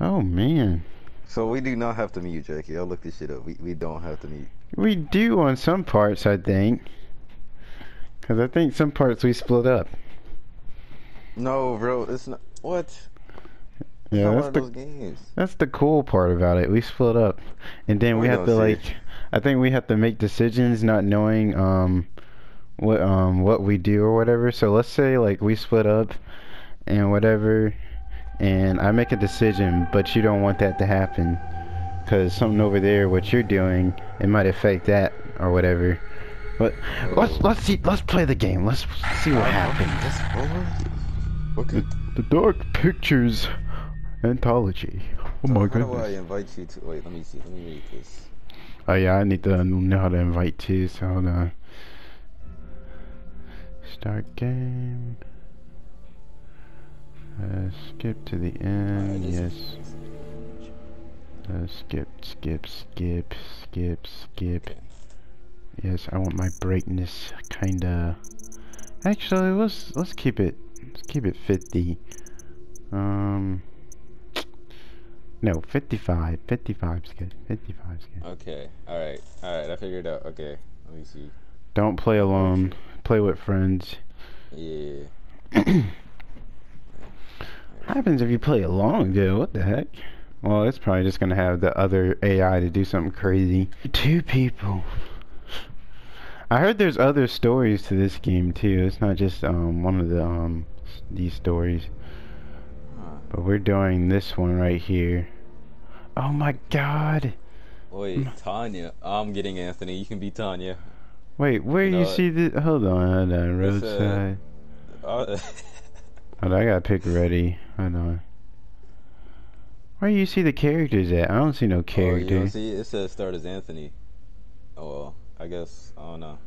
Oh man. So we do not have to meet you, Jackie. I'll look this shit up. We we don't have to meet. We do on some parts, I think. Cause I think some parts we split up. No, bro, it's not. What? Yeah, that's the games. that's the cool part about it. We split up, and then we We have to like. I think we have to make decisions not knowing um what um what we do or whatever. So let's say like we split up and whatever, and I make a decision, but you don't want that to happen. Cause something over there, what you're doing, it might affect that or whatever. But let's let's see, let's play the game. Let's see what happens. Okay. The Dark Pictures Anthology. Oh my How do I invite you to? Wait, let me see. Let me read this. Oh yeah, I need to know how to invite too. So hold on. Start game. Uh, skip to the end. Alright, yes. Uh, skip, skip, skip, skip, skip. Yes, I want my brightness kinda. Actually, let's let's keep it let's keep it 50. Um. No, 55. 55 is good. 55 is good. Okay. All right. All right. I figured out. Okay. Let me see. Don't play alone. Play with friends. Yeah. Happens if you play alone, dude? What the heck? Well, it's probably just gonna have the other AI to do something crazy. Two people. I heard there's other stories to this game too. It's not just um one of the um these stories. But we're doing this one right here. Oh my god. Wait, Tanya. I'm getting Anthony. You can be Tanya. Wait, where You you, see the hold on, hold on, It's, uh, roadside. On, I gotta pick ready. Hold know. Where you see the characters at? I don't see no Oh, you character. see it? It says start as Anthony. Oh well, I guess I don't know.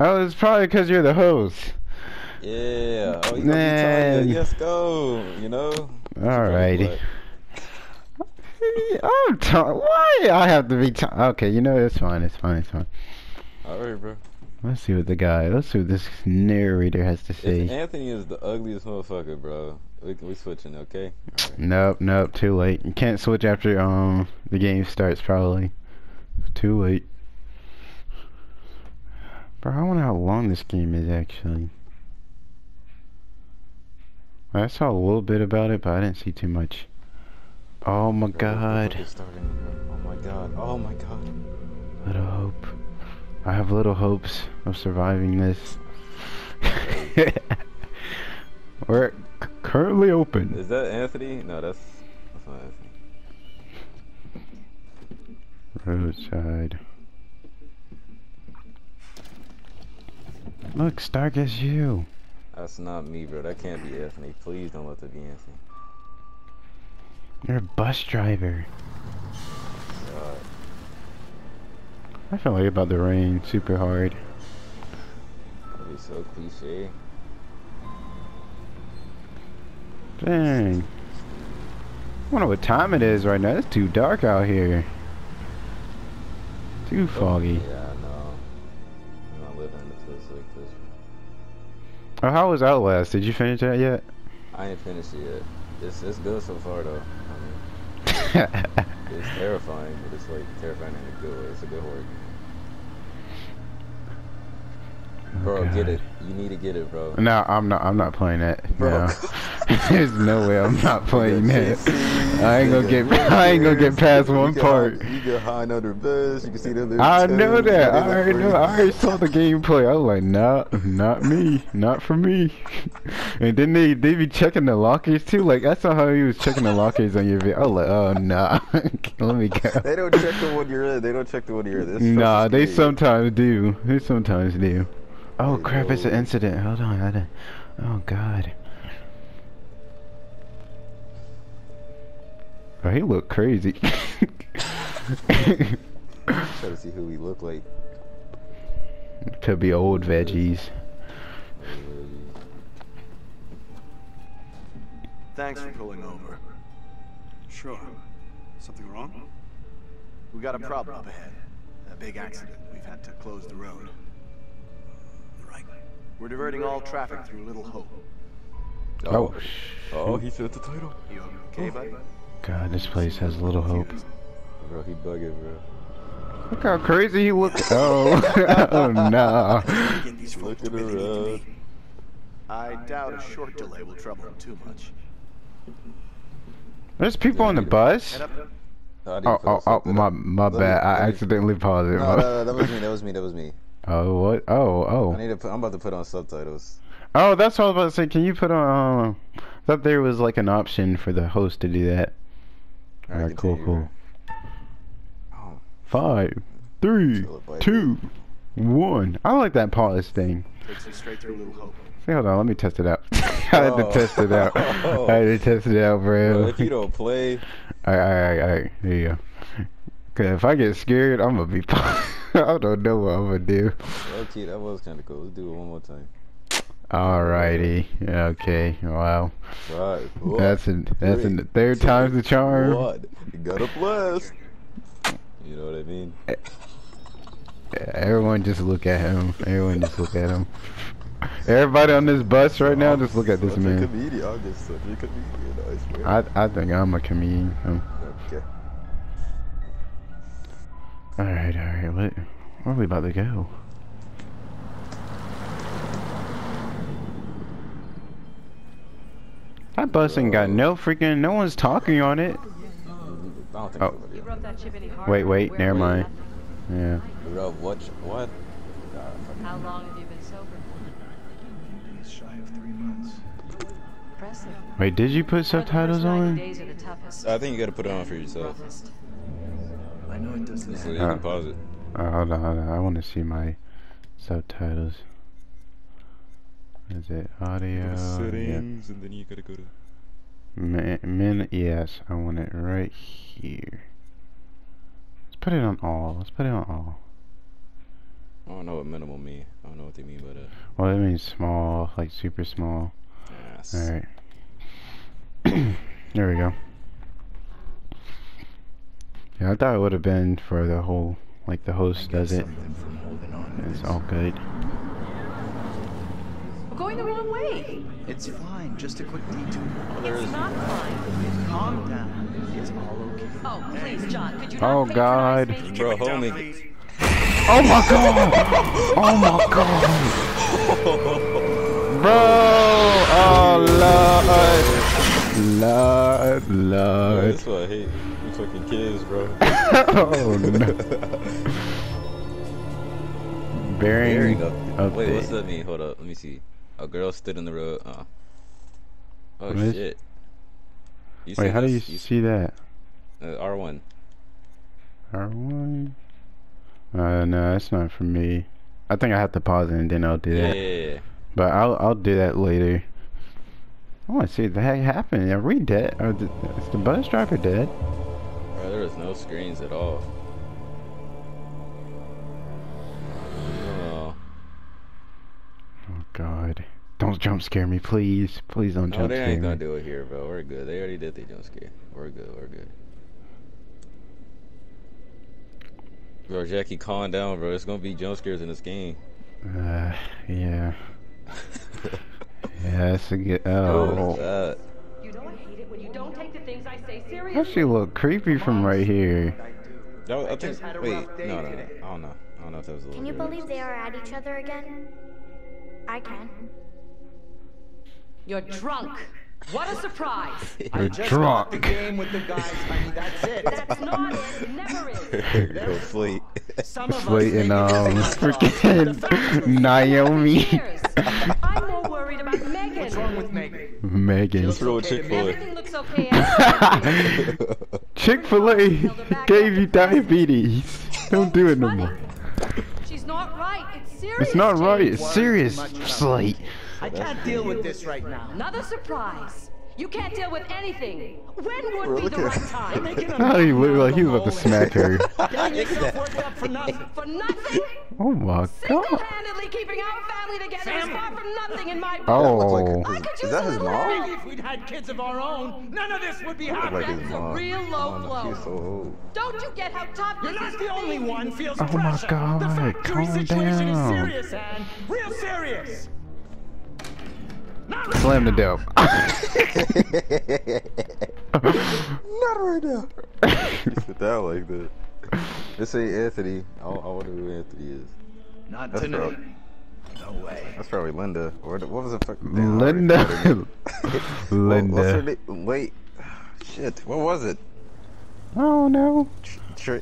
Oh, it's probably because you're the host. Yeah. Oh, be oh, Man. Yes, go. You know. Alrighty. I'm t- why I have to be t- okay? You know it's fine. It's fine. It's fine. All right, bro. Let's see what the guy. Let's see what this narrator has to say. Anthony is the ugliest motherfucker, bro. We we switching, okay? Alright. Nope, nope. Too late. You can't switch after um the game starts. Probably. Too late. Bro, I wonder how long this game is actually. I saw a little bit about it, but I didn't see too much. Oh my Bro, god. motherfucker's starting, bro. Oh my god. Oh my god. Little hope. I have little hopes of surviving this. We're c- currently open. Is that Anthony? No, that's that's not Anthony. Roadside. Look, Stark is you. That's not me, bro. That can't be Anthony. Please don't let that be Anthony. You're a bus driver. I feel like about the rain super hard. That'd be so cliche. Dang. I wonder what time it is right now. It's too dark out here. Too oh, foggy. Yeah, I know. I'm not living in a place like this. Oh, how was Outlast? Did you finish that yet? I ain't finished it yet. It's it's good so far though. I mean, it's terrifying, but it's like terrifying in a good way. It's a good horror game. Bro, oh, get it. You need to get it, bro. No, I'm not. I'm not playing that. Bro. No. There's no way I'm not playing that. I ain't gonna get. I ain't gonna get past one part. You get high under beds. You can see them. I know that. I already know. I already saw the gameplay. I was like, nah, not me, not for me. And then they they be checking the lockers too. Like I saw how he was checking the lockers on your video. I was like, oh nah, let me go. They don't check the one you're in. They don't check the one you're in. It's Nah, they sometimes do. They sometimes do. Oh crap! It's an incident. Hold on. I didn't- Oh god. Oh, he looked crazy. Try to see who we look like. Could be old veggies. Thanks for pulling over. Sure. Something wrong? We got a problem up ahead. A big accident. We've had to close the road. Right. We're diverting all traffic through Little Hope. Oh, Oh, he said the title. You okay, buddy? God, this place has little hope. Bro, he bugging, bro. Look how crazy he looks. Oh, oh no. Get these folk Look at really her, uh. I doubt a short delay will trouble him too much. There's people on the bus. Head up. How do you Oh, oh, oh, my, my bad. I accidentally paused it. No, no, no, that was me. That was me. That was me. Oh, what? Oh, oh. I oh. need to. Put, I'm about to put on subtitles. Oh, that's what I was about to say. Can you put on? Um, I thought there was like an option for the host to do that. All right, Alright, cool, cool. bro. Oh, Five, three, Chill it, buddy. two, one. I like that pause thing. Takes you straight through Little Hope. Say, hold on, let me test it out. I had to Oh. test it out. I had to test it out, bro, bro. if you don't play, Alright, alright, alright. There you go. Cause if I get scared, I'm gonna be. I don't know what I'm gonna do. okay, that was kind of cool. Let's do it one more time. Alrighty. Okay. Wow. Right. That's an that's three, an third time's the charm. One. You got a plus. You know what I mean? Everyone just look at him. Everyone just look at him. Everybody on this bus right now, just look at this man. comedian. I'm just such a comedian. I swear. I I think I'm a comedian. Um, okay. all right, all right. What where are we about to go? That bus ain't got no freaking. No one's talking on it. I don't think Oh. anybody You else. rubbed that chip any harder? Wait, wait. Where Never mind. at? Yeah. Bro, what? What? How long have you been sober? He's shy of three months. Impressive. Wait, did you put One of the first subtitles on? days are the toughest. I think you gotta put it on for yourself. Roughest. I know it does So you Uh, can pause it. Oh, hold on, hold on. I want to see my subtitles. Is it audio? Yeah. and then you gotta go to. Min, min, yes, I want it right here. Let's put it on all. Let's put it on all. I don't know what minimal mean. I don't know what they mean by that. Well, it means small, like super small. Yes. Alright. there we go. Yeah, I thought it would have been for the whole, like the host does it. Something from holding on to It's all good. We're going the wrong way. It's fine, just a quick detour. It's not fine. Calm down. It's all okay. Oh, please, John, could you not Oh, patronize God. Bro, Keep it down, homie. Oh my god! Oh my god! Bro! Oh lord! Lord, that's why I hate you fucking kids, bro. oh no. Bearing Bearing up. Wait, what's that mean? Hold up, let me see. A girl stood in the road. Uh. Oh What is- shit. You Wait, how do you this? see that? Uh, R1. R1? Uh, no, that's not for me. I think I have to pause it and then I'll do Yeah, that. yeah, yeah. But I'll I'll do that later. I want to see what the heck happened. Are we dead? Are the, is the bus driver dead? Bro, there was no screens at all. Oh. Oh God! Don't jump scare me, please. Please don't No, jump they scare ain't gonna me. do it here, bro. We're good. They already did the jump scare. We're good. We're good. Bro, Jackie, calm down, bro. It's gonna be jump scares in this game. Uh, yeah. Yeah, that's a good. What Oh, was that? You know I hate it when you don't take the things I say that seriously. she look creepy from right here. That was, I think. just Wait, no, no, no. I don't know. I don't know if that was a little. Can you girl. believe they are at each other again? I can. You're drunk. What a surprise. You're drunk. the game with the guys, honey. That's it. That's not it. Never is. Go, Fleet. Some of us Wait, make and um, this freaking. Naomi, I'm more worried about Megan. What's wrong with Megan? Megan. What's wrong with Okay. Chick-fil-A? Everything looks okay. after Chick Fil A gave you diabetes. Don't do it no more. She's not right. It's serious. It's not right. It's serious, Slate. I can't deal with this right now. Another surprise. You can't deal with anything. When would be look the right time? Making a How do you look like he was about to smack her? Getting yourself worked up for nothing. For nothing? Oh my god. Single-handedly keeping our family together is far from nothing in my book. Oh. I could Is use that a his little mom? help. Maybe if we'd had kids of our own, none of this would be Look like happening. his That's a real low Oh, no, blow. So old. Don't you get how tough You're this not is the only one feels Oh my pressure. God, The factory calm situation down. is serious, Anne. Real serious. Not Slam the right dope. Not right now. you sit down like that. This ain't Anthony. I, I wonder who Anthony is. Not That's tonight. probably- No way. That's probably Linda. Or the, what was the fuck? damn, I Linda. forgot her name. What- What's her Linda. Wait. Shit. What was it? Oh no. Tr-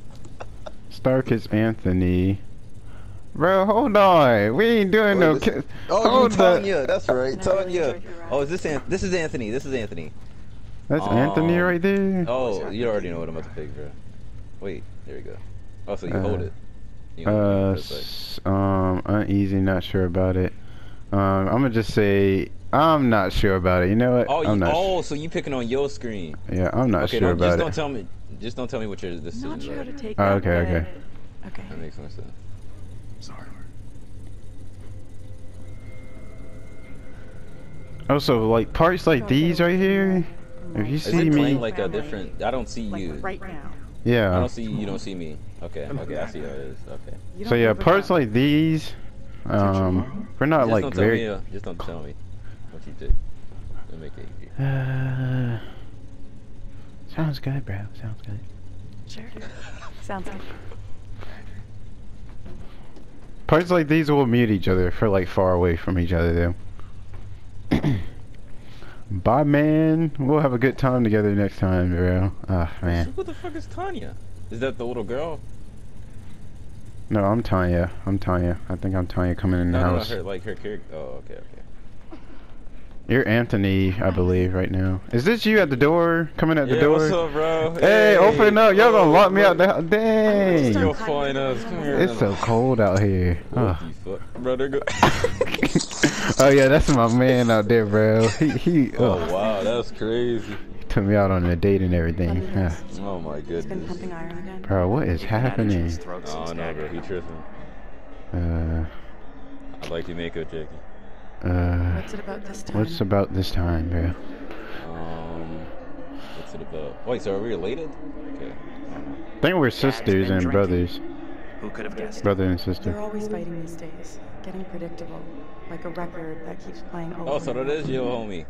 Stark is Anthony. Bro, hold on. We ain't doing no. Wait, Ki- this- Oh, hold you the- Tanya. That's right, Can I really Tanya. enjoy? Oh, is this An- this is Anthony? This is Anthony. That's Anthony Um, right there. Oh, you already know what I'm about to pick, bro. Wait, there we go. Oh, so you Uh, hold it. You know, Uh, that's um, uneasy, not sure about it. Um, I'm gonna just say I'm not sure about it. You know what? Oh, I'm you, not. oh, so you picking on your screen? yeah, I'm not okay, sure don't, just don't tell me. Just don't tell me what your Not decisions sure are. how to take Oh, that. okay, okay. but- Okay. That makes more sense. Sorry. Also, like parts like these right here. If you Is see it me, playing like a different? I don't see Like you. right now. Yeah. I don't see you. You don't see me. Okay, okay, I see how it is. Okay. So yeah, move parts like these. Um, we're not just like don't tell very. me. Uh, just don't tell me what you did. It'll make it easy. Uh, sounds good, bro. Sounds good. Sure. Sounds good. Parts like these will mute each other for like far away from each other though. Bye man. We'll have a good time together next time, bro. Ah man. Who the fuck is Tanya? Is that the little girl? No, I'm Tanya. I'm Tanya. I think I'm Tanya coming in the No, no, no, house. her like her character. Oh, okay, okay. You're Anthony, I believe, right now. Is this you at the door? Coming at the yeah, door? what's up, bro? Hey, open up. Y'all gonna oh, lock me bro. out the house. Dang. Yo, fine us. Come here. It's so cold out here. What Ugh. the fuck, bro? There go. oh yeah, that's my man out there, bro. He he oh oh, wow, that's crazy. took me out on a date and everything. Ah. Oh my He's been goodness. pumping iron again. Bro, what is happening? Oh no, bro, he tripping. Uh, I like your makeup, Jackie. Uh, What's it about this time? what's about this time, bro? Um, what's it about? Wait, so are we related? Okay. I think we're sisters and drinking. brothers, Who could have guessed? brother and sister. They're sister. always fighting these days. Getting predictable. Like a record that keeps playing over. Oh, so that and over. your homie.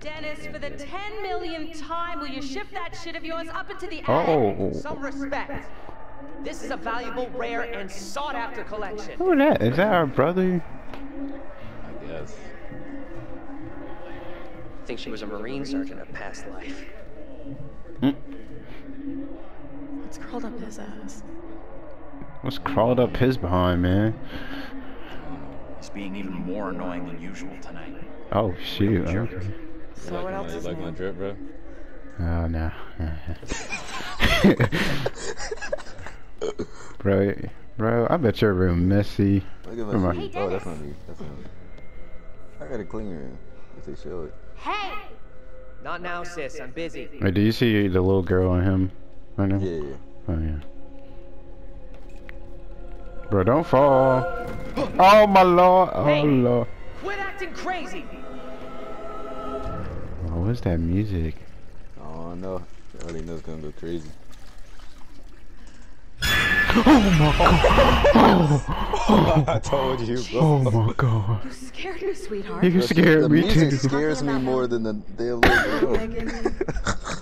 Dennis, for the 10 millionth time, will you shift that shit of yours up into the attic? Oh, Some respect. This is a valuable, rare, and sought-after collection. Who is that? Is that our brother? I think she was a Marine sergeant in a past life. Mm. What's crawled up his ass? What's crawled up his behind, man? He's being even more annoying than usual tonight. Oh shoot. Okay. You So like what else you is like my new? drip, bro? Oh no. bro, bro, I bet your room messy. Look at Come my on. Oh, that's not I got a clean room. If they show it. Hey! Not now, sis. I'm busy. Wait, do you see the little girl on him right now? Yeah, yeah. Oh yeah. Bro, don't fall. Oh my lord. Oh Hey. lord. Quit acting crazy. Oh, what's that music? Oh no. I already know it's gonna go crazy. I told you, bro. Oh my god. You scared me, sweetheart. You scared the me music too. scares me more than the damn little girl. Megan,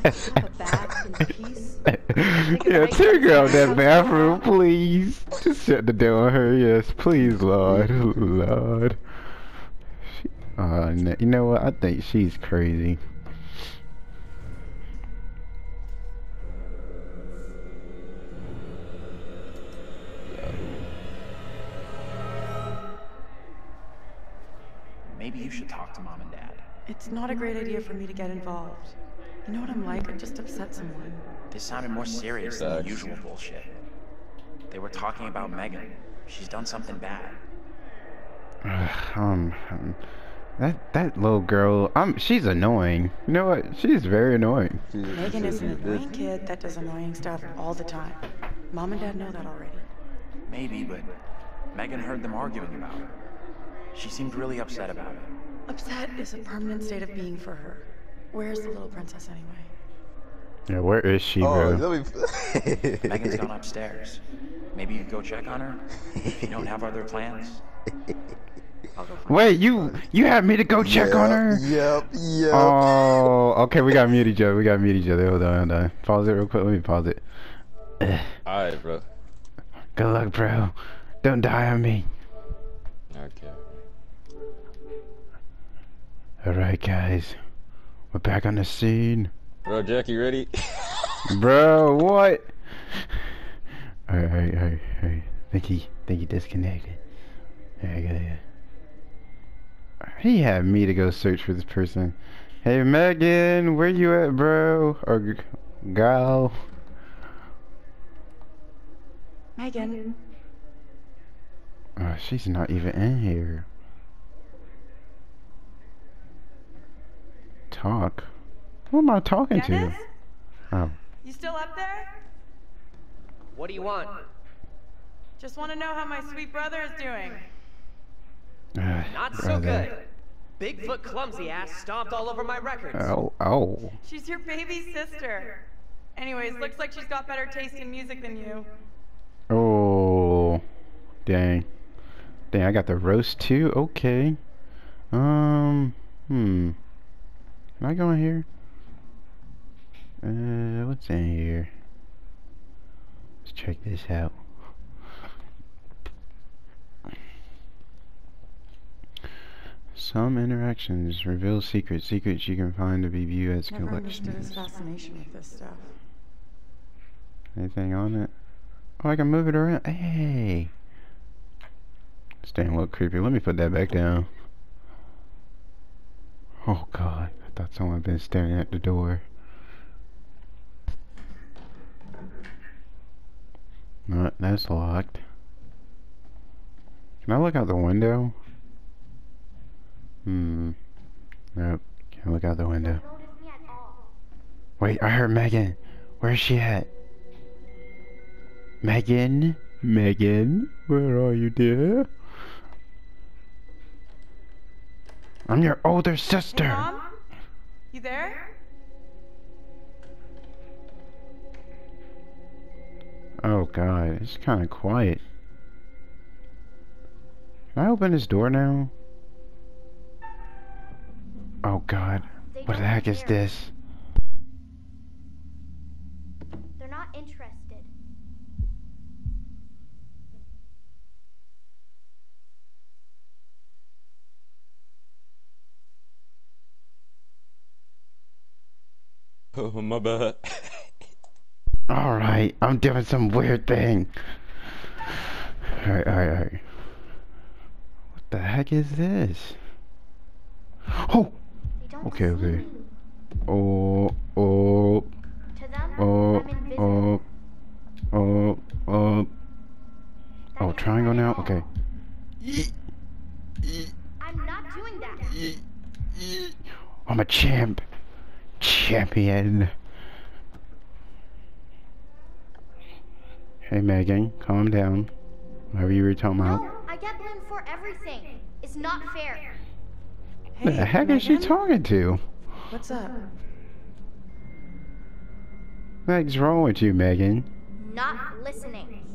put back in peace. yeah, take her out that bathroom, please. Just shut the door on her. Yes, please, Lord, Lord. She, uh, you know what? I think she's crazy. Maybe you should talk to mom and dad. It's not a great idea for me to get involved. You know what I'm like? I just upset someone. This sounded more serious than the usual bullshit. They were talking about Megan. She's done something bad. um, um, that that little girl, um, she's annoying. You know what? She's very annoying. Megan is an this- annoying kid that does annoying stuff all the time. Mom and dad know that already. Maybe, but Megan heard them arguing about her. She seemed really upset about it. Upset is a permanent state of being for her. Where's the little princess anyway? Yeah, where is she, Oh, bro? let me. Megan's gone upstairs. Maybe you could go check on her if you don't have other plans. I'll go find Wait, you you had me to go check on her? Yep, yep. Oh, okay, we got to mute each other. We got to mute each other. Hold on, hold on. Pause it real quick. Let me pause it. Alright, bro. Good luck, bro. Don't die on me. Okay. Alright, guys. We're back on the scene. Bro, Jack, you ready? Bro, what? Alright, alright, alright, alright. Think he, think he disconnected. Alright, got it. Uh, he had me to go search for this person. Hey, Megan, where you at, bro? Or g- gal? Megan, Oh, she's not even in here. Talk? Who am I talking Dennis? to? Oh. You still up there? What do you want? Just want to know how my sweet brother is doing. Uh, Not so brother. good. Bigfoot clumsy ass stomped all over my records. Oh, oh. She's your baby sister. Anyways, looks like she's got better taste in music than you. Oh, dang. Dang, I got the roast too? Okay. Um, hmm. Can I going here? Uh, what's in here? Let's check this out. Some interactions reveal secrets. Secrets you can find to be viewed as Never understood his collections. fascination with this stuff. Anything on it? Oh, I can move it around. Hey! It's a little creepy. Let me put that back down. Oh god, I thought someone had been staring at the door. No, that's locked. Can I look out the window? Hmm. Nope. Can't look out the window. Don't notice me at all. Wait, I heard Megan. Where's she at? Megan? Megan? Where are you, dear? I'm your older Hey, sister. Mom? You there? Oh god, it's kind of quiet. Can I open this door now? Oh god, what the heck is this? They're not interested. Oh, my bad. Alright, I'm doing some weird thing. Alright, alright, alright. What the heck is this? Oh! Okay, okay. me. Oh, oh, oh, oh, oh, oh. Oh, triangle now? Okay. I'm not doing that. I'm a champ. Champion. Hey Megan, calm down. Whatever you were talking about. No, I get blamed for everything. It's not fair. Who the heck is she talking to? What's up? What's wrong with you, Megan? Not listening.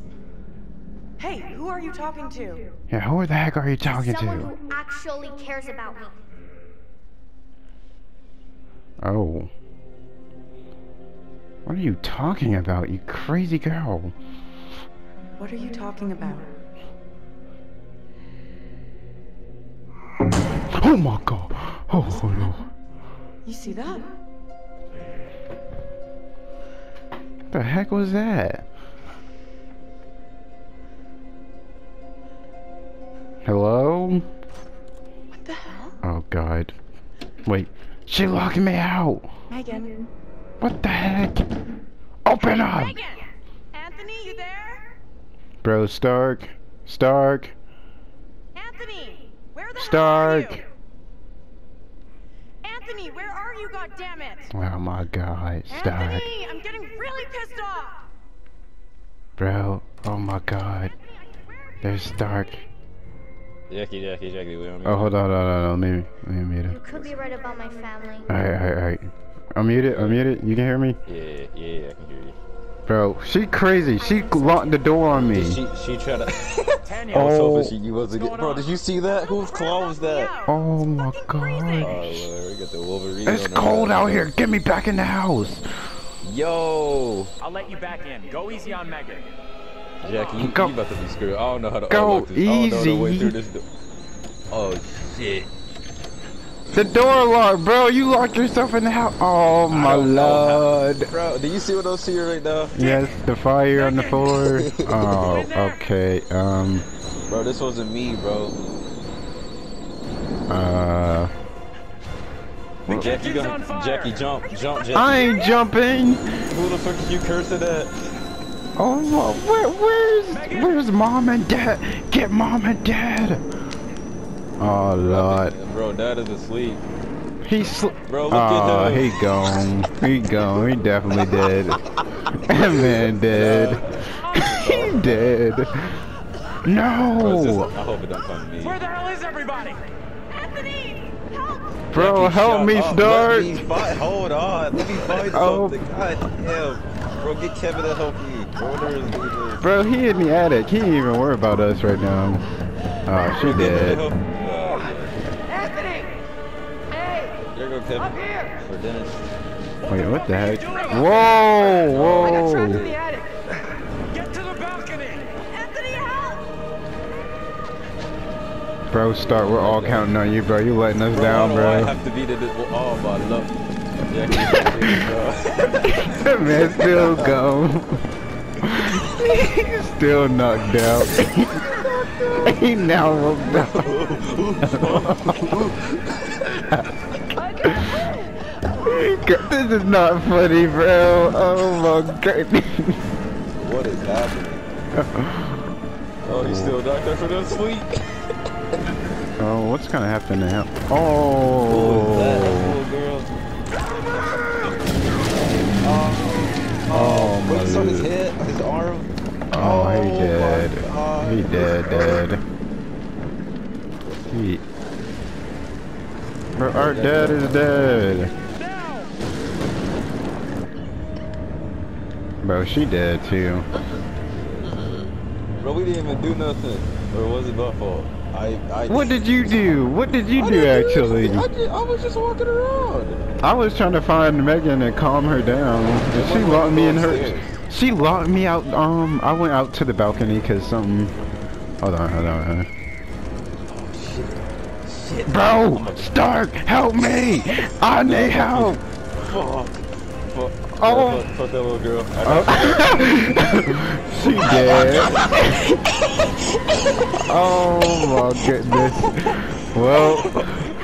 Hey, who are you talking to? Yeah, who the heck are you talking Someone to? who actually cares about me. Oh. What are you talking about, you crazy girl? What are you talking about? Oh my god. Oh, oh no. You see that? What the heck was that? Hello? What the hell? Oh god. Wait. She locked me out! Megan. What the heck? Open up! Megan! Anthony, you there? Bro, Stark. Stark. Anthony! Where the Stark. hell are you? Anthony, where are you, goddammit? Oh my god. Stark. Anthony, I'm getting really pissed off! Bro. Oh my god. Anthony, I swear to There's Stark. Jackie, Jackie, Jackie, we oh, on me. Oh, hold on, hold on, hold on. Let me, let me mute You could be right about my family. Alright, alright, alright. Unmute it, unmute it. You can hear me? Yeah, yeah, I can hear you. Bro, she crazy. She locked the door on me. She she tried to. Tanya, I was Oh. hoping she wasn't get. Bro, did you see that? Whose claw was that? Oh my Oh, god. Lord, we got the Wolverine. It's cold out here. Get me back in the house. Yo, I'll let you back in. Go easy on Megan. Jackie, you, Go. you about to be screwed. I don't know how to Go unlock this. I don't know the way easy. through this. door. Oh shit. The door locked, bro. You locked yourself in the house. Oh my don't know how- lord. Bro, do you see what I'm seeing right now? Yes, the fire on the floor. Oh, okay. Um, Bro, this wasn't me, bro. uh, Jackie, He's gonna. Jackie, jump, jump, Jackie. I ain't jumping. Who the fuck are you cursing at? Oh, well, where, where's, where's mom and dad? Get mom and dad. Oh lord, Bro, dad is asleep. he sl- Bro, look Oh, at him. he gone. He gone. He definitely dead. That man dead. he dead. Bro, just- No, I hope it don't come to me. Where the hell is everybody? Anthony, help! bro, Jackie, help me up. start. Let me hold on, let me find Oh. something. God damn. Bro, get Kevin to help me. Bro, he? In the attic. He ain't even worry about us right now. Oh, she dead. Anthony! Hey! There go Kevin. Up here! Or Dennis. Wait, what the heck? I Whoa, got trapped in the whoa. attic. Get to the balcony. Anthony, help! Bro, start. We're all counting on you, bro. You letting us Bro, down, I don't know why I bro. have to be the, the oh my love. Jackie, bro. That man still gone. He's still knocked out. he now woke up. this is not funny, bro. Oh my goodness. what is happening? Oh, he's still knocked out for no sleep. Oh, what's gonna happen now? Who is that? Oh. Girl. Oh my on his lord. head? His arm? Oh, he oh my dead. He dead, dead. He. Bro, our dad is dead. Bro, she dead too. Bro, we didn't even do nothing. Or was it my fault? I, I What did you do? What did you I do actually? anything. I, did, I was just walking around. I was trying to find Megan and calm her down. And she locked me in her. She locked me out. Um, I went out to the balcony because something. Hold on, hold on. Hold on. Shit. Bro, Stark, help me! I need help. Fuck. Fuck. Oh. Fuck, fuck that little girl. Oh. she dead. oh my goodness. Well,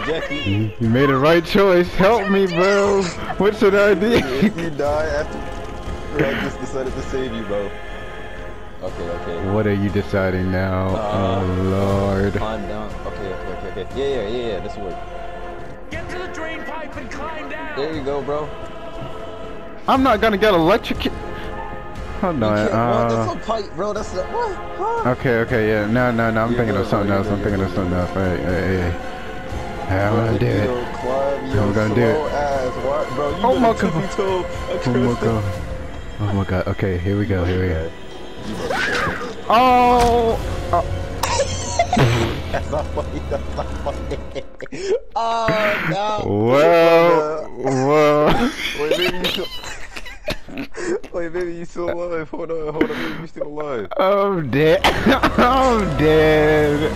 Jackie, you made the right choice. Help me, bro. What should I do? if you die after... I just decided to save you, bro. Okay, okay. What are you deciding now? Uh, oh lord. Climb down. Okay, okay, okay, okay. Yeah, yeah, yeah, yeah. This work. Get to the drain pipe and climb down. There you go, bro. I'm not gonna get electrocuted. You on. run. That's Uh, a pipe, bro. That's a... What? Huh? okay, okay, yeah. No, no, no. I'm You're thinking of something else. I'm thinking of something else. Hey, hey, hey. I'm gonna do it. don't climb your I'm gonna do it. slow Ass. What, bro? You Oh my God. Oh my god. Oh my god. Okay, here we go. Here we go. Okay. You better- Oh. oh. That's not funny. That's not funny. oh no. Well, well. Wait, baby, you still. Wait, baby, you still alive? Hold on, hold on, baby, you still alive? I'm dead. I'm dead.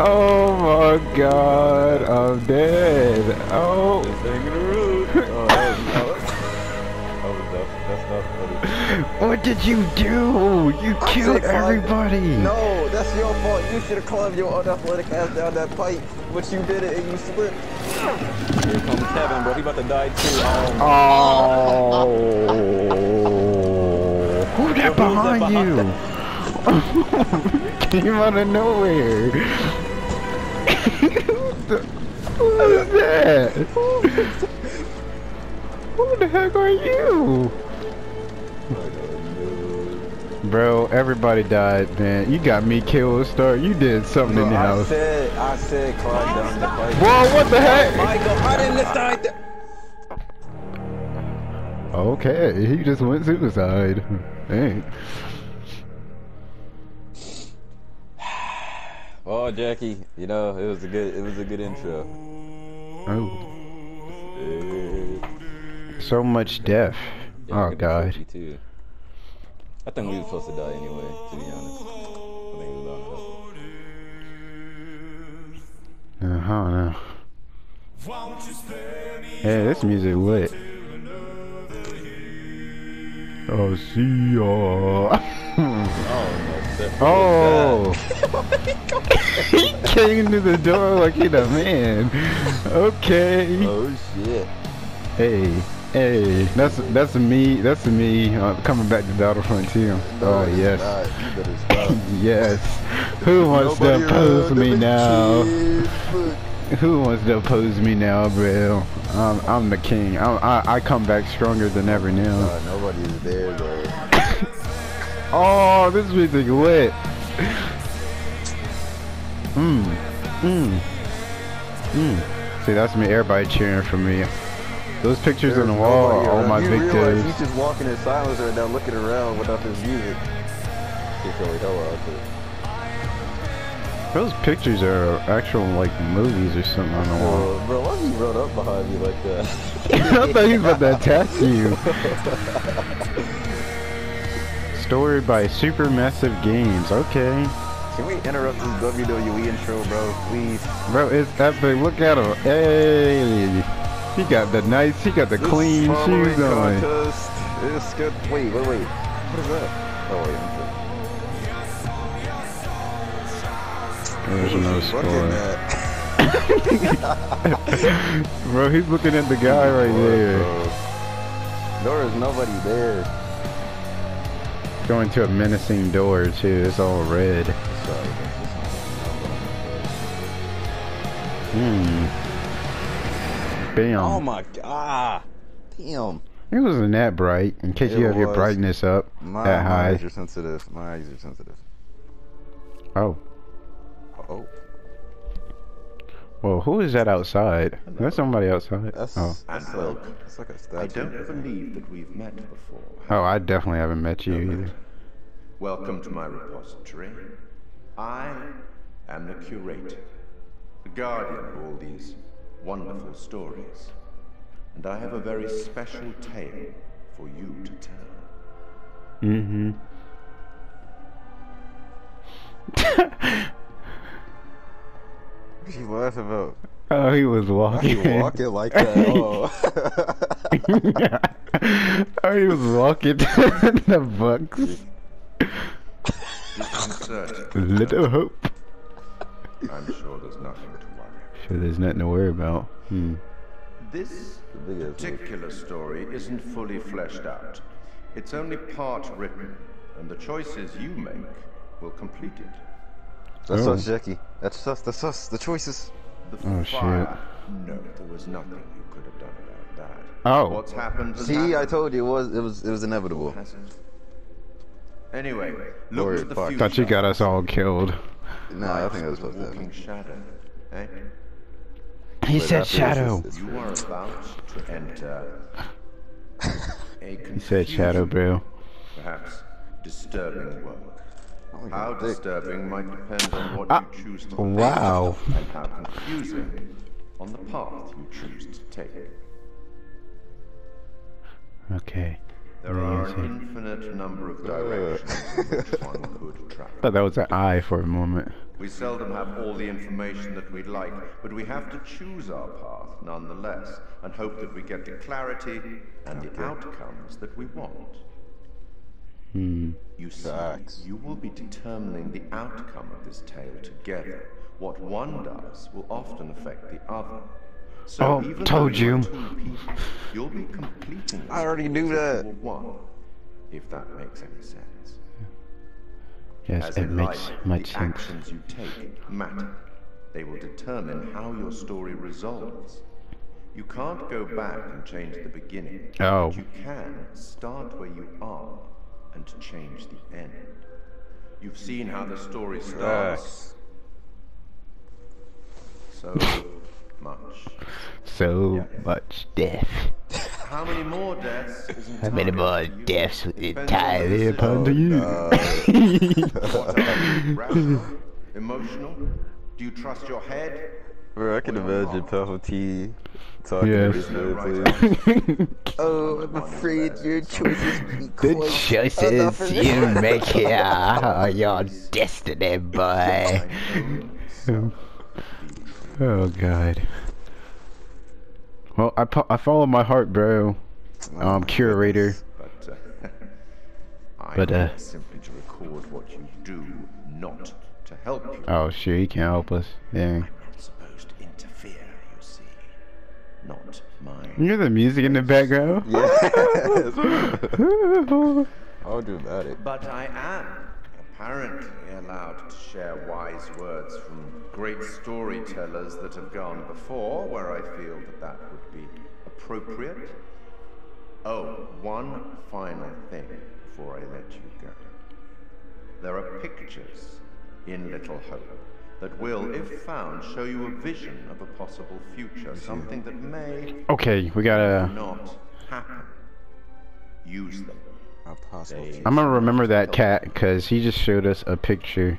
Oh my god. I'm dead. Oh. This thing in What did you do? You I killed everybody. No, that's your fault. You should have climbed your unathletic ass down that pipe, but you did it and you slipped. Here comes Kevin, bro. He about to die too. Oh, Oh. Who that behind you? Came out of nowhere. Who is that? Who the heck are you? Bro, everybody died, man. You got me killed, Star. You did something Bro, in the I house. said, I said climb down the pipe. Whoa, what the heck? Michael, I didn't decide that. Okay, he just went suicide. Hey. Oh, Jackie, you know it was a good it was a good intro. Oh. Eh, So much death. yeah, Oh good god. I think we were supposed to die anyway. To be honest, I think it was bound to happen. Uh huh. No. Hey, this music lit. Oh, see ya. Oh, Oh! he came to the door like he the man. Okay. Oh shit. Hey, hey, that's that's me. That's me uh, coming back to Battlefront 2. Oh yes, not. You better stop. yes. Who wants Nobody to oppose me now? shit, Who wants to oppose me now, bro? I'm, I'm the king. I, I I come back stronger than ever now. Uh, nobody is there though. Oh, this music lit. Mmm, mmm, mmm. See, that's me. Everybody cheering for me. Those pictures on the wall nobody are all my you big realize days. He's just walking in silence right now, looking around without this music. It's really hella out there. Those pictures are actual like movies or something on the wall. Bro, bro, why he run up behind me like that? I thought he was about to attack you. Story by Supermassive Games. Okay. Can we interrupt this WWE intro, bro? Please. Bro, it's uh, epic. Look at him. Hey. He got the nice, he got the clean This shoes on. is good. Wait, wait, wait. What is that? Oh, wait. There's no score. Bro, he's looking at the guy right there. There is nobody there. Going to a menacing door too. It's all red. Hmm. Bam. Oh my god. Damn. It wasn't that bright. In case It you have your brightness up My, that my high. eyes are sensitive. My eyes are sensitive. Oh. Oh. Well, who is that outside? That's somebody outside. That's, Oh. that's like, that's like a statue. I don't believe that we've met before. Oh, I definitely haven't met you either. Welcome to my repository. I am the curator, the guardian of all these wonderful stories. And I have a very special tale for you to tell. Mm-hmm. What you laughing about? Oh, he was Why you walking. walking like that? Oh. oh, he was walking to the books. Little hope. I'm sure there's nothing to worry. Sure, there's nothing to worry about. Hmm. This particular story isn't fully fleshed out. It's only part written, and the choices you make will complete it. That's Oh. us, Jackie. That's us. That's us. The choices. The Oh, shit. No, there was nothing you could have done about that. Oh. What's happened has See, I told you it was. It was. It was inevitable. Anyway, look Worry, to the fuck. future. Thought you got us all killed. Nah, I think that was Life supposed to happen. shadow. Eh? He But said shadow. it's- You are about to enter a He said shadow, bro. Perhaps disturbing world. Oh, How dick. disturbing might depend on what Ah, you choose to wow. and how confusing on the path you choose to take. Okay. There Yeah, are an infinite number of directions in which one could travel. Thought that was an eye for a moment. We seldom have all the information that we'd like, but we have to choose our path nonetheless, and hope that we get the clarity and the outcomes that we want. Hmm. You see, Facts. you will be determining the outcome of this tale together. What one does will often affect the other. So Oh, even told you. are you. two people, you'll be completing. I already knew that. One, if that makes any sense. Yes, As it makes life, much the sense. actions you take matter. They will determine how your story resolves. You can't go back and change the beginning. Oh. But you can start where you are and change the end. You've seen how the story starts. So much. So much death. How many more deaths How many more entirely up to you. deaths is Depends entirely upon to you. What are you, rational? Emotional? Do you trust your head? Bro, I can imagine Pal T talking Yes. to this man, please. Oh, I'm afraid your choices will be The choices you make here are your destiny, boy. oh God. Well, I po- I follow my heart, bro. Um, curator. But, uh, I'm But, uh, simply to record what you do, not to help you. Oh shit, he can't help us. Yeah. I'm not supposed to interfere, you see. Not mine. You hear the music in the background? Yes. I'll do about it. But I am apparently allowed to share wise words from great storytellers that have gone before, where I feel that that would be appropriate. Oh, one final thing before I let you go. There are pictures in Little Hope that will, if found, show you a vision of a possible future, something that may Okay, we gotta. not happen. Use them. A possible I'm gonna remember that cat because he just showed us a picture.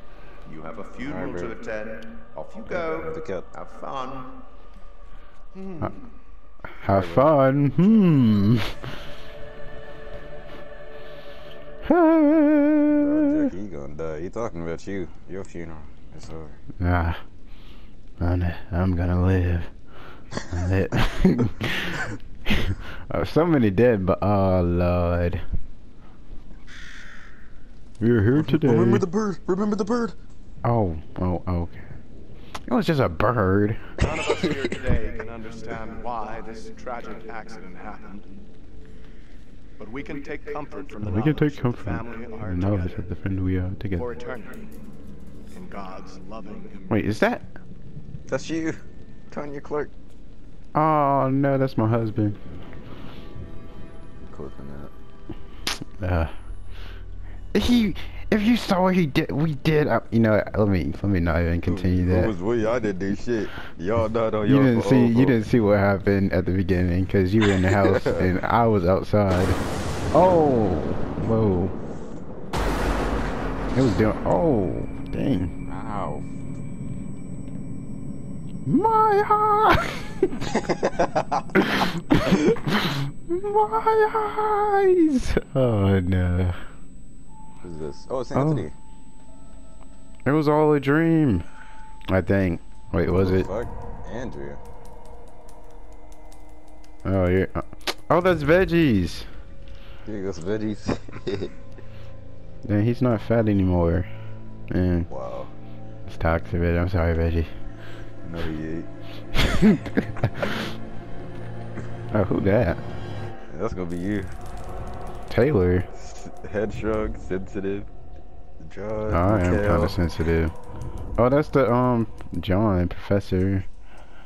You have a funeral Alright, to attend. Off you go. The cat. Have fun. Have fun. Hmm. Jackie, he gonna die. He talking about you. Your funeral. It's over. Nah. I'm, I'm gonna live. Lit. oh, so many dead, but oh lord. We're here today. Remember the bird. Remember the bird. oh, oh, okay. It was just a bird. None of us here today can understand why this tragic accident happened. But we can take comfort from the We can take that the comfort family in are the knowledge together that the friend we are for eternity in God's loving. Wait, is that? That's you. Tanya Clark. Oh no, that's my husband. Clipping that. Uh, he, if you saw what he did, we did. Uh, you know, let me let me not even continue that. was we? I didn't do shit. Y'all not on You didn't see you didn't see what happened at the beginning because you were in the house and I was outside. Oh, whoa! It was doing. Oh, dang! Ow. My eyes! My eyes! Oh no! Who's this? Oh, it's Oh. Anthony. It was all a dream. I think. Wait, was it? Fuck. Andrea. Oh, yeah. Uh, oh, that's veggies. Here goes veggies. Then he's not fat anymore. Man, wow. it's toxic. I'm sorry, veggie. No, he ate. oh, who that? That's gonna be you. Taylor. Head shrug, sensitive. John. I am kind of sensitive. Oh, that's the um John professor.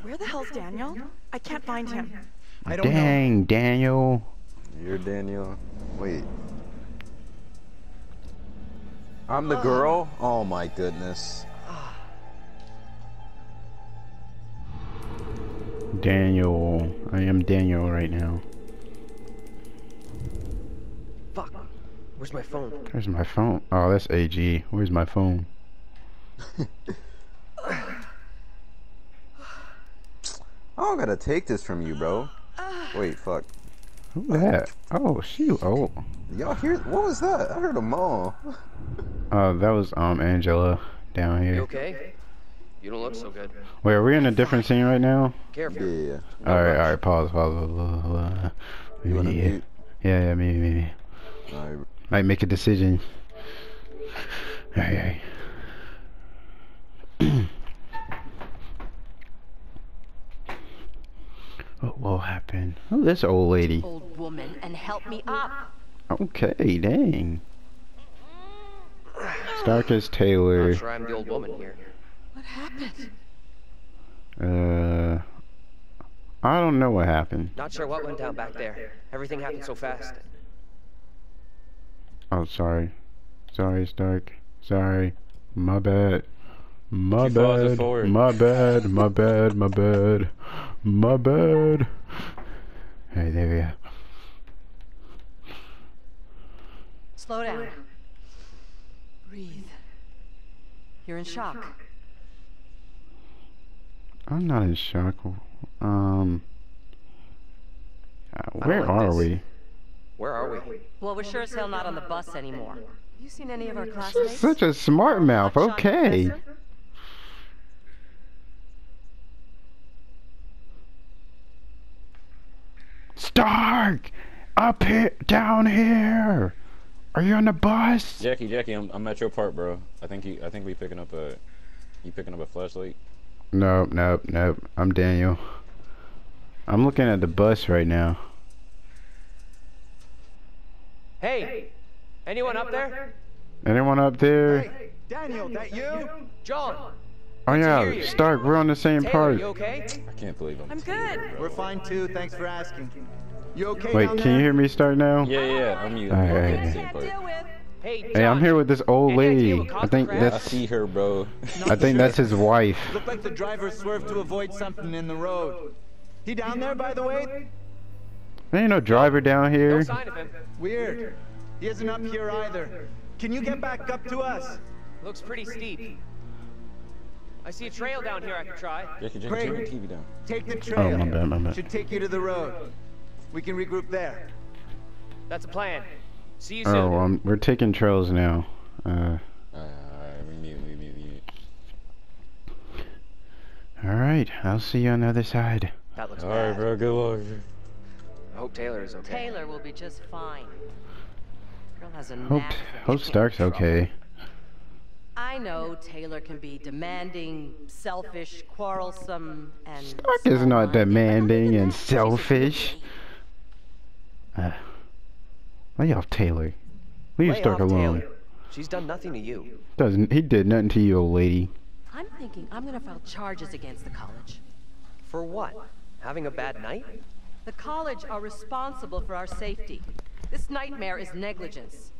Where the hell's Daniel? I can't find him. I don't know. Dang, Daniel. You're Daniel. Wait. I'm the girl? Oh my goodness. Daniel. I am Daniel right now. Fuck. Where's my phone? Where's my phone? Oh, that's AG. Where's my phone? I don't gotta take this from you, bro. Wait, fuck. Who that? Oh, shoot. Oh. Y'all hear? What was that? I heard a mall. Oh, that was um Angela down You here. okay? You don't look so good. Wait, are we in a different scene right now? Careful. Yeah. No Alright, rush. alright, pause, pause. pause, pause. You wanna yeah. mute? yeah, yeah, maybe, maybe. Alright. Might make a decision. Alright, alright. what will happen? Oh, this old lady. Old woman, and help me up. Okay, dang. Starkest Taylor. Not sure I'm the old woman here. What happened? Uh, I don't know what happened. Not sure what went down back there. Everything happened so fast. Oh, sorry. Sorry, Stark. Sorry. My bad. My bad. My bad. My bad. My bad. My bad. Hey, there we are. Slow down. Breathe. You're in shock. I'm not in shock. Um, uh, where like are this. we? Where are we? Well, we're sure as hell not on the bus anymore. Have you seen any of our She's classmates? such a smart mouth. Okay. Stark, up here, down here. Are you on the bus? Jackie, Jackie, I'm, I'm at your part, bro. I think you, I think we picking up a, you picking up a flashlight. Nope, nope, nope. I'm Daniel. I'm looking at the bus right now. Hey, anyone up there? Anyone up there? Daniel, that you? John. Oh yeah, you. Stark, we're on the same Taylor, part. you okay? I can't believe I'm. I'm good. We're fine too, thanks for asking. You okay Wait, down can you hear me, Stark now? Yeah, yeah, yeah. I'm you. Alright. I'm the same part. Hey, Hey, I'm here with this old lady. I think the crash? I that's see her, bro. I think that's his wife. Looked like the driver swerved to avoid something in the road. He down there, by the way? There ain't no driver down here. No sign of him. Weird. He isn't up here either. Can you get back up to us? Looks pretty steep. I see a trail down here I could try. Jackie, Jackie, Craig. turn your TV down. Take the Oh, trail. my bad, my bad. Should take you to the road. We can regroup there. That's a plan. See you soon. Oh, um, we're taking trails now. Uh, Alright, alright, we mute, we mute, we mute. all right. I'll see you on the other side. That looks Alright, bad. bro, good luck. I hope Taylor is okay. Taylor will be just fine. Girl has a Hope hope Stark's okay. I know Taylor can be demanding, selfish, quarrelsome, and Stark is not small-minded, but other demanding and that, she's a good selfish. lady. Uh, lay off Taylor. Leave Lay Stark alone. Taylor. She's done nothing to you. Doesn't he did nothing to you, old lady? I'm thinking I'm gonna file charges against the college. For what? Having a bad night? The college are responsible for our safety. This nightmare is negligence.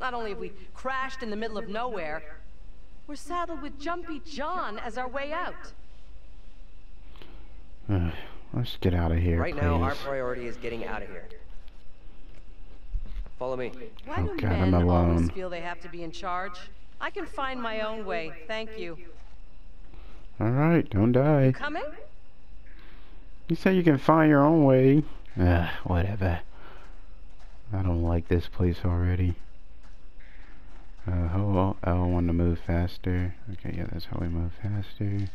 Not only have we crashed in the middle of nowhere, we're saddled with Jumpy John as our way out. Uh, let's get out of here, right please. now, our priority is getting out of here. Follow me. Why Oh, do God, I'm men alone. always feel they have to be in charge? I can find my own way, thank you. All right, don't die. Coming? You say you can find your own way. Ugh, whatever. I don't like this place already. Uh, oh, I want to move faster. Okay, yeah, that's how we move faster.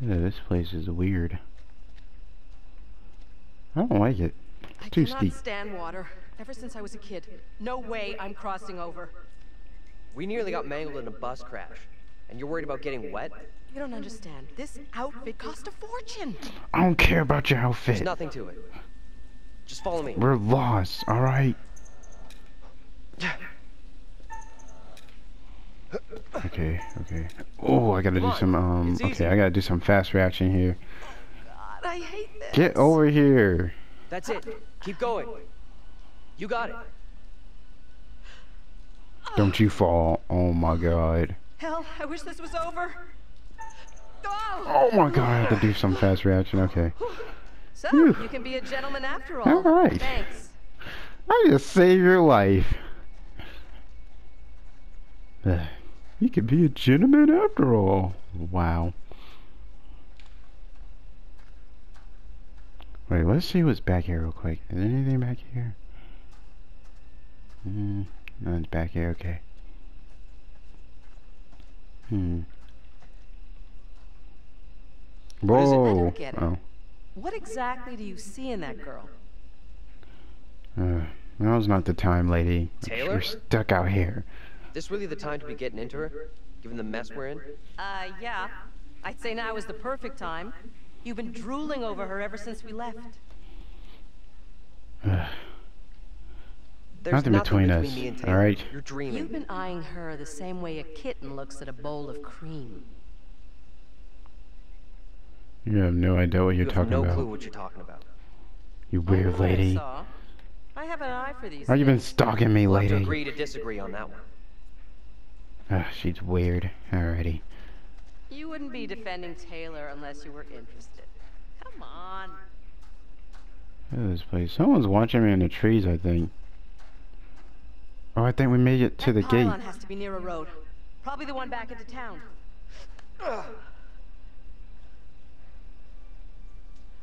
Yeah, this place is weird. I don't like it. I Too cannot steep. stand water. Ever since I was a kid. No way I'm crossing over. We nearly got mangled in a bus crash. And you're worried about getting wet? You don't understand. This outfit cost a fortune. I don't care about your There's outfit. nothing to it. Just follow me. We're lost, alright? Okay, okay. Oh, I gotta Come do on, some, um, it's easy. okay, I gotta do some fast reaction here. God, I hate this. Get over here. That's it. Keep going. You got it. Don't you fall. Oh my god. Hell, I wish this was over. Oh! My god, I have to do some fast reaction, okay. So, Phew. you can be a gentleman after all. All right. Thanks. I just saved your life. You could be a gentleman after all. Wow. Wait, let's see what's back here real quick. Is there anything back here? Hmm, nothing's back here, okay. Hmm. What is it? I Whoa. don't get it. Oh. What exactly do you see in that girl? Uh, now's not the time, lady. Taylor? You're stuck out here. This really the time to be getting into her? Given the mess we're in? Uh, yeah. I'd say now is the perfect time. You've been drooling over her ever since we left. There's Nothing between us, me and all Taylor. right? You're dreaming. You've been eyeing her the same way a kitten looks at a bowl of cream. You have no idea what you're you have talking no about. clue what you're talking about. You weird Oh, I lady. saw. I have an eye for these Why you been stalking me, lady? We'll have to agree to disagree on that one. Ugh, she's weird. Alrighty. You wouldn't be defending Taylor unless you were interested. Come on. Look at this place. Someone's watching me in the trees, I think. Oh, I think we made it to the gate. pylon has to be near a road. Probably the one back into town.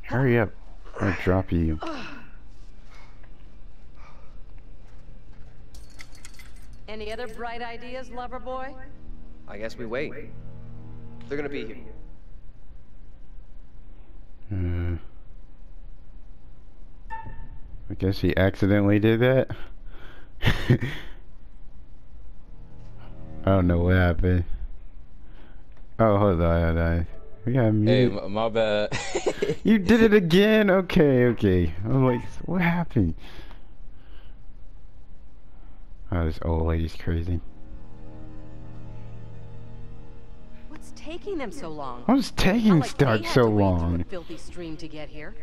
Hurry up. I'll drop you. Any other bright ideas, lover boy? I guess we wait. They're gonna be here. Uh, I guess he accidentally did that. I don't know what happened. Oh, hold on, hold on. We got Hey, mute. m- my bad. You did it again? Okay, okay. I'm like, what happened? Oh, this old lady's crazy. What's taking them so long? What's taking Not like they Stark had so to wade through long? a filthy stream to get here.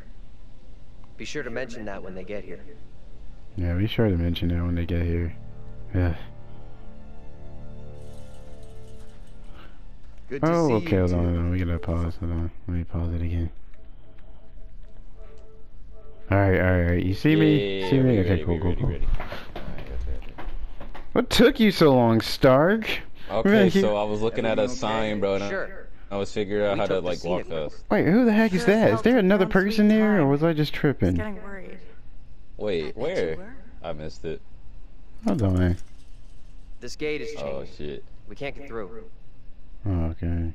Be sure to mention that when they get here. Yeah, be sure to mention that when they get here. Yeah. Good to Oh, see okay, you hold on, two. hold on. We gotta pause. Hold on. Let me pause it again. Alright, alright, alright. You see me? Yeah, see me? we Okay, ready, cool, we cool, cool. ready. Alright, gotcha, gotcha. What took you so long, Stark? Okay, so I was looking at a okay? sign, bro, and I- Sure. I was figuring out We how to took the like walk scenic route. fast. Wait, who the heck is Sure as that? there another person there, or was I just I was tripping? getting worried. Wait, bet where? I missed it. Hold on. This gate is Oh shit. We can't get through. Oh, okay.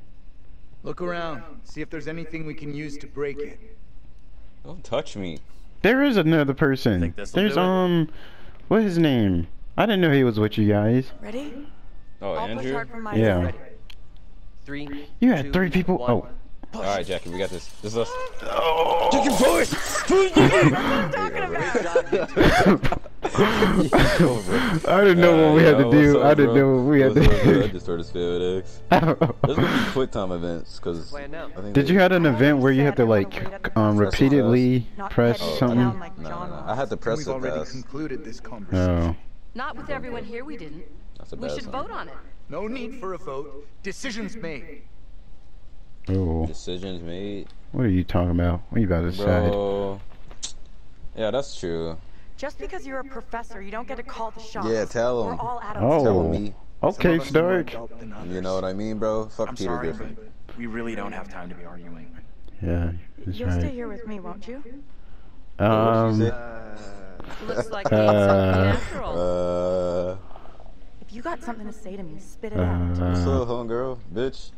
Look around. See if there's anything we can use to break it. Don't touch me. There is another person. There's um, what's his name? I didn't know he was with you guys. Ready? Oh, I'll Andrew. hard from my Yeah. side. Three. You had two, three people. one. Oh. All right, Jackie, we got this. This is us. I didn't know what we had to do. I didn't know what we had to I do. just started spelling X. There's gonna be quick time events because I think. Did you have an event where you had to like wait at the um repeatedly press heading something? down like No, John no, no. I had to press We've it already fast. concluded this conversation. Oh. Not with everyone here, we didn't. That's a We should sign. vote on it. No need for a vote. Decisions made. Oh. Decisions made, What are you talking about? What are you about to decide? bro. Yeah, that's true. Just because you're a professor, you don't get to call the shots. Yeah, tell We're 'em. all adults. Oh. Telling me. Okay, Some of us are more Stark. You know what I mean, bro? Fuck I'm Peter sorry, Griffin. we really don't have time to be arguing. Yeah, that's You'll stay here with me, won't you? Um. Looks like we Uh, natural. Uh, If you got something to say to me, spit it out. what's Uh. up, homegirl? Bitch.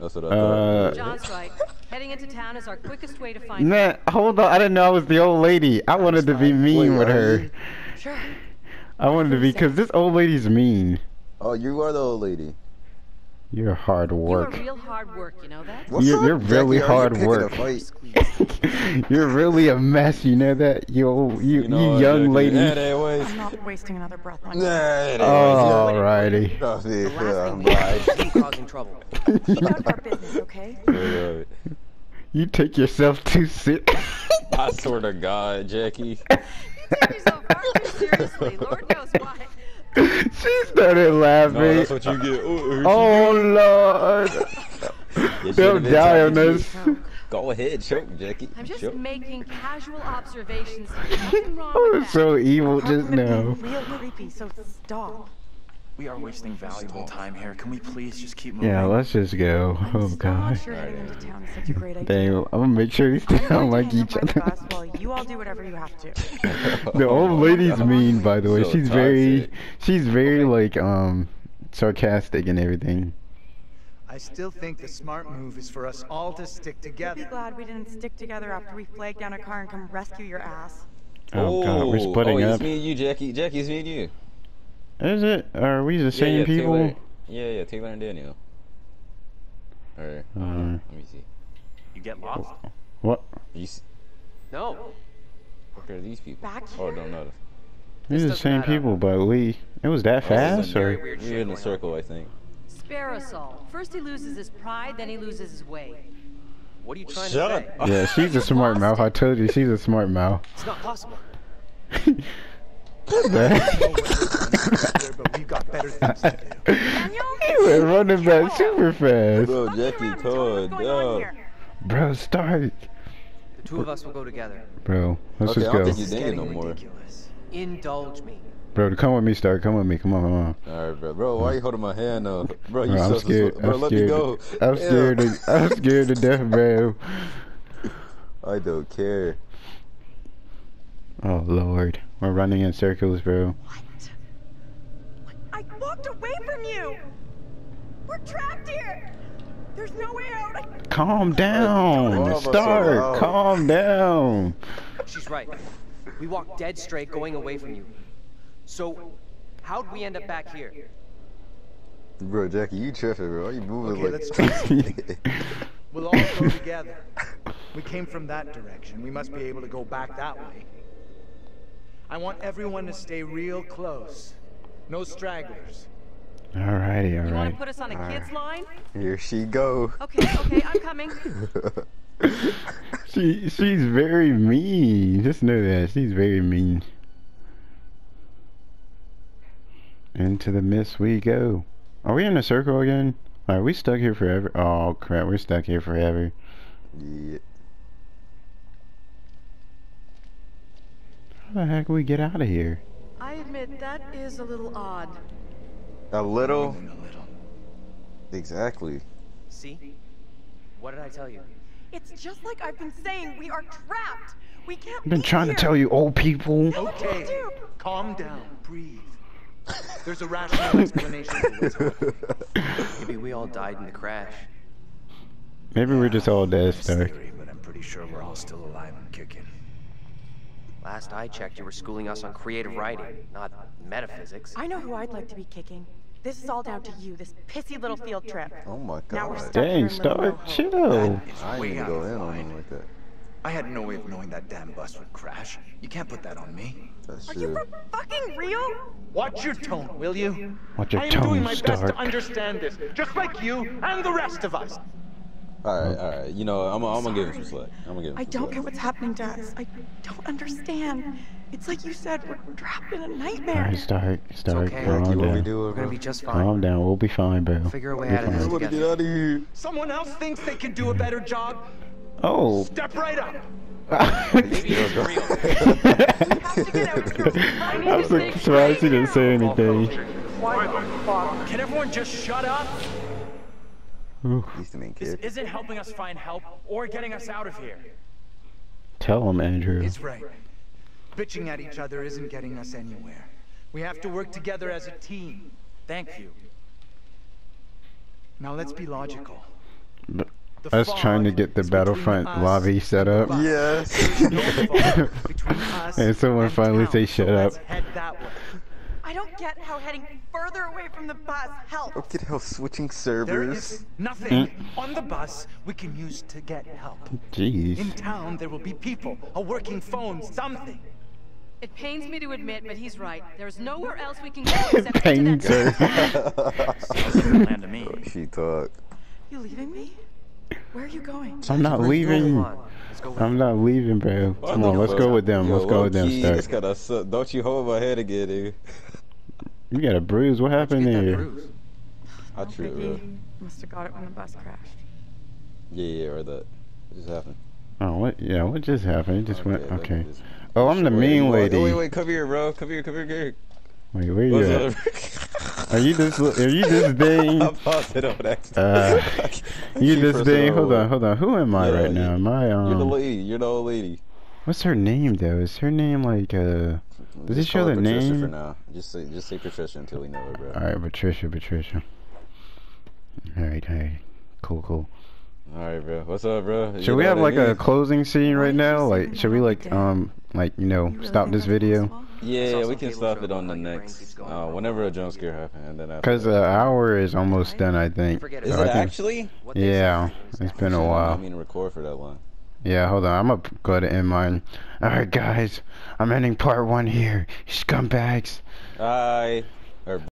That's what I thought. Uh. John's right. Heading into town is our quickest way to find Man, hold on. I didn't know I was the old lady. I wanted to be mean Wait, with her. Sure. I wanted to be because this old lady's mean. Oh, you are the old lady. You're hard work. You are work. real hard work, you know that? What's You're, you're really Jackie? Are you hard work. you're really a mess. You know that, you old, you, you, know what, young Jackie? lady. Anyways. I'm not wasting another breath on you. Alrighty. The last thing we need is you causing trouble. Keep out of our business, okay? You take yourself too serious. I swear to God, Jackie. Take yourself far too seriously. Lord knows why. She started laughing. No, that's what you get. Ooh, oh Lord. You They'll should've die on this. Go ahead, choke, Jackie. I'm just Choke. making casual observations. Nothing wrong oh, I was so evil just from now. real creepy, so stop. We are wasting valuable time here. Can we please just keep moving? Yeah, let's just go. Oh Still God. sure heading into town is such a great idea. Dang, I'm gonna make sure these two don't like each other. you all do whatever you have to. The old lady's mean, by the way. So She's very, she's very like um sarcastic and everything. I still think the smart move is for us all to stick together Be together. glad we didn't stick together after we flagged down a car and come rescue your ass. Oh God, we're splitting oh, up. it's me and you, Jackie. Jackie, it's me and you. Is it? Are we the same yeah, people? Taylor, yeah, yeah, Taylor and Daniel. Or, uh, let me see. You get lost? what? You s- No. what are these people? Back here. Oh, don't know. These are the same matter. people, but we. It was that fast, very or? weird We're in a circle, I think. Spare us all. First he loses his pride, then he loses his way. What are you trying Shut to say? up. Yeah, she's a smart mouth. I told you, she's a smart mouth. It's not possible. He went running back super fast. Bro, Jackie, calm down. Bro, start. The two of us will go together. Bro, let's Okay, I just don't go. think you It's did it no more. ridiculous. Indulge me. Bro, come with me, Stark. Come with me. Come on, come on. Alright, bro. Bro, why you holding my hand though? Bro, you Bro, I'm scared. Bro, I'm let scared. me go. I'm scared. To, I'm scared to death, bro. I don't care. Oh Lord, we're running in circles, bro. What? I walked away from you! We're trapped here! There's no way out! Calm down, Why am I so Calm down. She's right. We walked dead straight going away from you. So, how'd we end up back here? Bro, Jackie, you tripping, bro. Why you moving Okay, like let's try We'll all go together. We came from that direction. We must be able to go back that way. I want everyone to stay real close. No stragglers. Alrighty, You want to put us on a kids line? Here she go. Okay, okay, I'm coming. She she's very mean. Just know that she's very mean. Into the mist we go. Are we in a circle again? Are we stuck here forever? Oh crap, we're stuck here forever. Yeah. How the heck we get out of here? I admit that is a little odd. A little. Exactly. See? What did I tell you? It's just like I've been saying, we are trapped! We can't I've been be trying to tell you, old people. Okay, calm down, breathe. There's a rational explanation for what's happening. Maybe we all died in the crash. Maybe we're just all dead, Stark. But I'm pretty sure we're all still alive and kicking. Last I checked, you were schooling us on creative writing, not metaphysics. I know who I'd like to be kicking. This is all down to you, this pissy little field trip. Oh my Now we're god. stuck here Dang, in Little Stark, chill. I ain't way even go in on him like that. I had no way of knowing that damn bus would crash. You can't put that on me. That's Are you true. for fucking real? Watch your tone, will you? Watch your I am doing tone, my best to understand this, just like you and the rest of us. Alright, alright. You know, I'm, I'm gonna give him some slack. I'm gonna give him I some don't slack. get what's happening to us. I don't understand. It's like you said, we're trapped in a nightmare. Alright, Stark, Stark, okay. calm Jackie, what we down. doing, We're gonna be just fine. Calm down, we'll be fine, bro. Figure a way We'll out of this fine. Everybody together. get out of here. Someone else thinks they can do a better job? Oh. Step right up. Maybe it's real. I'm surprised he didn't say anything. Why the fuck? Can everyone just shut up? He's the main This isn't helping us find help or getting us out of here. Tell him, Andrew. He's right. Bitching at each other isn't getting us anywhere. We have to work together as a team. Thank you. Now let's be logical. But The us trying to get the Battlefront lobby set up. Yes. And someone and finally town, say so shut up. Let's head that way. I don't get how heading further away from the bus helps. Look at how switching servers. is nothing mm. on the bus we can use to get help. Jeez. In town, there will be people, a working phone, something. It pains me to admit, but he's right. There's nowhere else we can go except into Pains that her. Land to me. she talk. You leaving me? Where are you going? I'm not leaving. I'm not leaving, bro. Come on, let's go with them. Yo, Let's go with them, low-key, This Stark. kinda suck. Don't you hold my head again, dude. You got a bruise. What happened there? I true, bro. Must have got it when the bus crashed. Yeah, yeah, or that. It just happened. Oh, what? Yeah, what just happened? It just went. Okay, let me Okay. just- Oh, I'm the Wait, mean wait, lady. Wait, wait, come here, bro. Come here, come here, come here. Wait, where you at? Are you this? li- Are you this thing? I paused it on accident. Uh, you She this pressed thing? Hold on, hold on. Who am I Yeah, right you- now? Am I um? You're the um? lady. You're the old lady. What's her name though? Is her name like uh? Does it show call the Patricia name? for now. Just say, just say Patricia until we know her, bro. All right, Patricia, Patricia. All right, all right, cool, cool. All right, bro. What's up, bro? You Should we have what like a closing scene right now? Like, should we like um like you know stop this video? Yeah, we can stop it on the next. Uh, whenever a jump scare happens, and then after. Cause the hour is almost done, I think. Is So it I think- actually? Yeah, it's been a while. I mean, record for that long. Yeah, hold on. I'm gonna go to and end mine. All right, guys, I'm ending part one here. Scumbags. Bye. Or